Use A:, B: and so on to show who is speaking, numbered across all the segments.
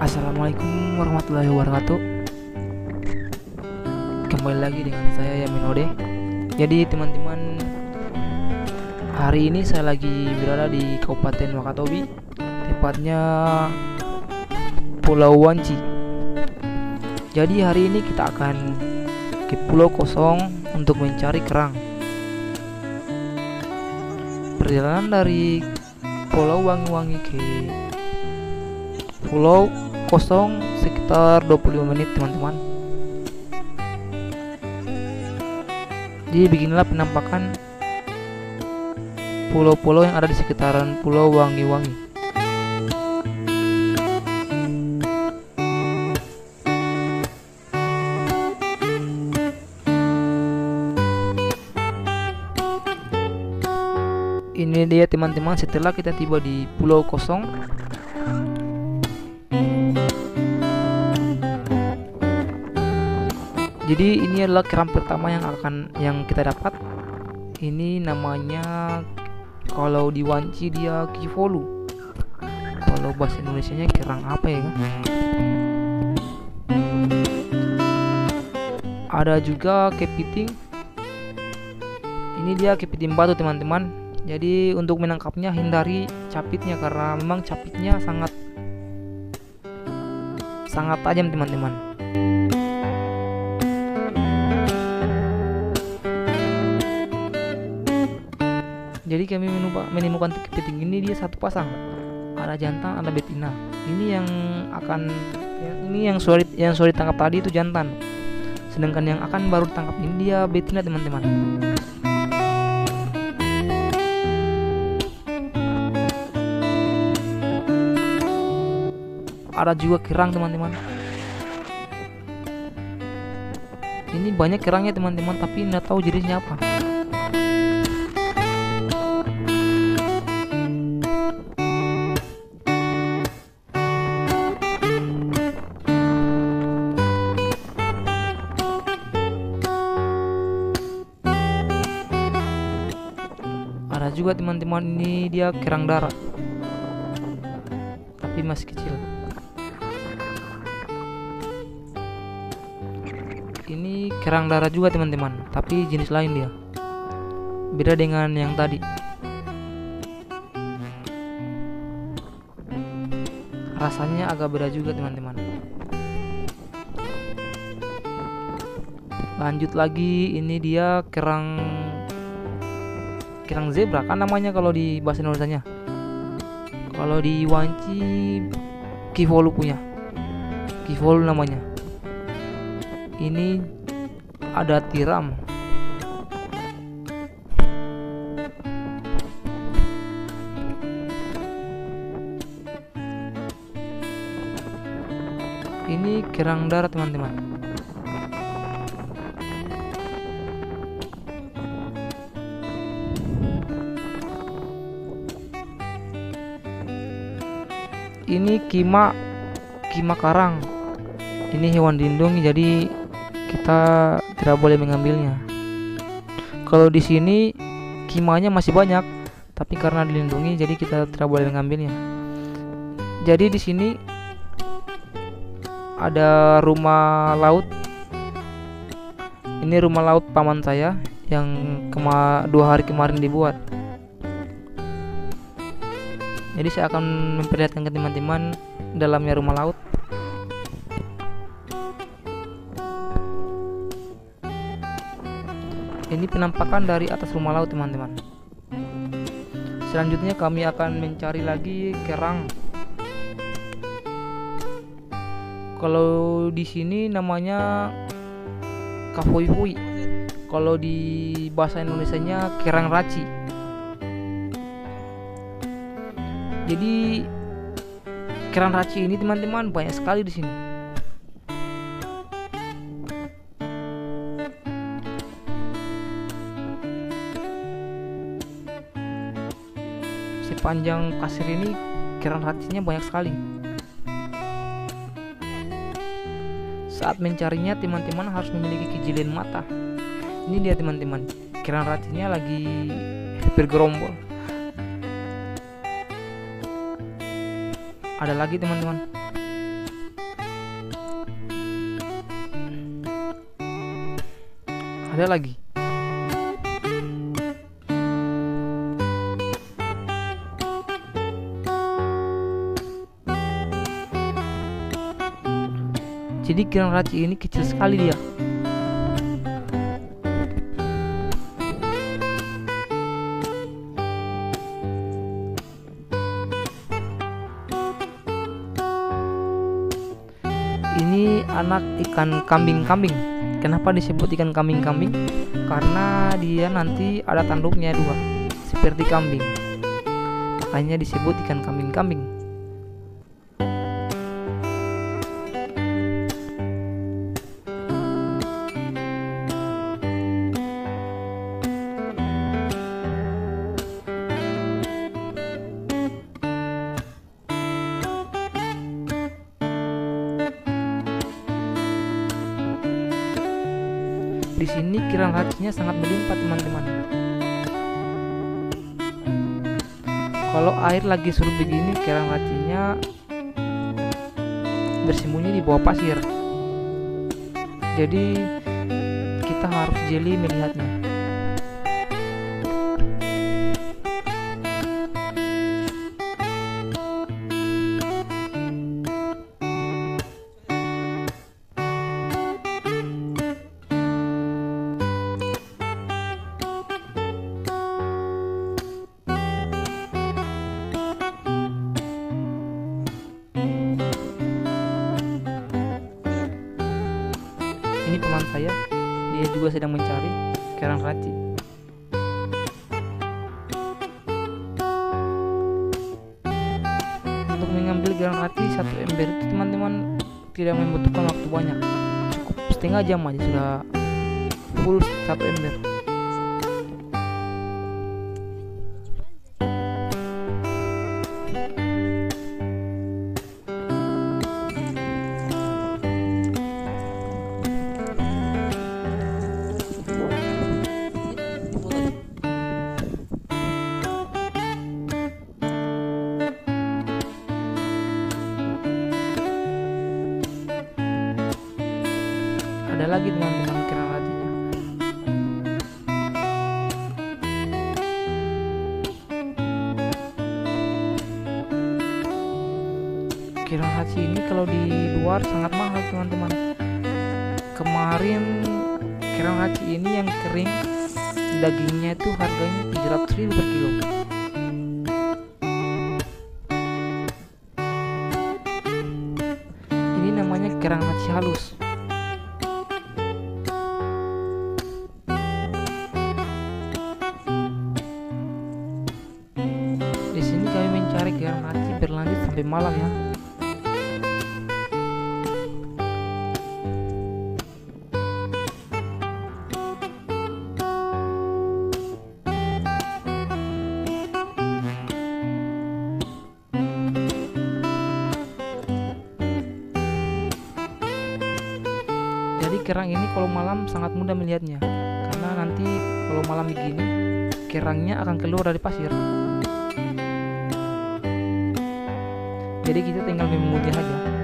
A: Assalamualaikum warahmatullahi wabarakatuh. Kembali lagi dengan saya Yamin Ode. Jadi teman-teman Hari ini saya lagi berada di Kabupaten Wakatobi Tepatnya Pulau Wanci. Jadi hari ini kita akan ke Pulau Kosong untuk mencari kerang. Perjalanan dari Pulau Wangi-Wangi ke Pulau Kosong sekitar 25 menit teman-teman. Jadi beginilah penampakan pulau-pulau yang ada di sekitaran Pulau Wangi-Wangi. Ini dia teman-teman. Setelah kita tiba di pulau kosong jadi ini adalah kerang pertama yang akan yang kita dapat. Ini namanya kalau di Wanci dia kifolu kalau bahasa Indonesia nya kerang apa ya? Ada juga kepiting. Ini dia kepiting batu teman-teman. Jadi untuk menangkapnya hindari capitnya karena memang capitnya sangat sangat tajam teman-teman jadi kami menemukan kepiting ini dia satu pasang. Ada jantan ada betina. Ini yang akan yang, ini yang sulit yang sulit tangkap tadi itu jantan. Sedangkan yang akan baru ditangkap ini dia betina teman-teman. Ada juga kerang teman-teman. Ini banyak kerangnya teman-teman tapi nggak tahu jenisnya apa juga teman-teman ini dia kerang darat. Tapi masih kecil. Ini kerang darat juga teman-teman. Tapi jenis lain dia. Beda dengan yang tadi. Rasanya agak beda juga teman-teman. Lanjut lagi ini dia kerang kerang zebra kan namanya kalau di bahasa Indonesia kalau di Wanci kivolu punya. Kivolu namanya. Ini ada tiram. Ini kerang darat teman-teman ini kima kima karang. Ini hewan dilindungi jadi kita tidak boleh mengambilnya. Kalau di sini kimanya masih banyak tapi karena dilindungi jadi kita tidak boleh mengambilnya. Jadi di sini ada rumah laut. Ini rumah laut paman saya yang kema dua hari kemarin dibuat jadi saya akan memperlihatkan ke teman-teman dalamnya rumah laut. Ini penampakan dari atas rumah laut teman-teman. Selanjutnya kami akan mencari lagi kerang. Kalau di sini namanya kahui kalau di bahasa Indonesia kerang raci jadi kerang raci ini teman-teman banyak sekali di sini. Sepanjang pasir ini kerang racinya banyak sekali. Saat mencarinya teman-teman harus memiliki kejelian mata. Ini dia teman-teman. Kerang racinya lagi bergerombol ada lagi teman-teman. Ada lagi. Jadi kirang raci ini kecil sekali dia anak ikan kambing-kambing. Kenapa disebut ikan kambing-kambing? Karena dia nanti ada tanduknya dua seperti kambing. Makanya disebut ikan kambing-kambing sini kirang racinya sangat melimpah teman-teman. Kalau air lagi surut begini kirang racinya bersembunyi di bawah pasir. Jadi kita harus jeli melihatnya ini teman saya. Dia juga sedang mencari kerang raci untuk mengambil kerang raci satu ember itu teman-teman tidak membutuhkan waktu banyak. Cukup setengah jam aja sudah full satu ember ada lagi teman-teman kerang racinya kerang raci ini kalau di luar sangat mahal teman-teman. Kemarin kerang raci ini yang kering dagingnya itu harganya 700 ribu per kilo mencari kerang raci berlanjut sampai malam ya. Jadi kerang ini kalau malam sangat mudah melihatnya karena nanti kalau malam begini kerangnya akan keluar dari pasir. Jadi kita tinggal memungut aja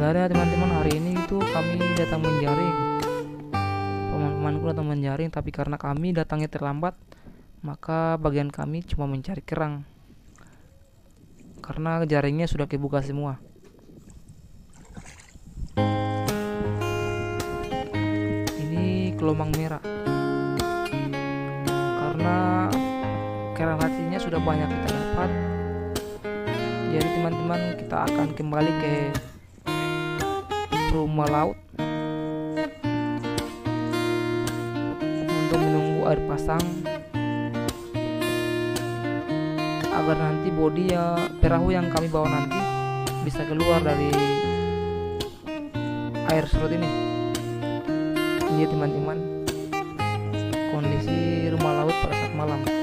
A: sebenarnya teman-teman hari ini itu kami datang menjaring. Juga datang menjaring tapi karena kami datangnya terlambat maka bagian kami cuma mencari kerang. Karena jaringnya sudah kebuka semua. Ini kelomang merah. Karena kerang hatinya sudah banyak kita dapat. Jadi teman-teman kita akan kembali ke rumah laut. Untuk menunggu air pasang. Agar nanti bodi ya perahu yang kami bawa nanti bisa keluar dari air surut ini. Ini teman-teman. Kondisi rumah laut pada saat malam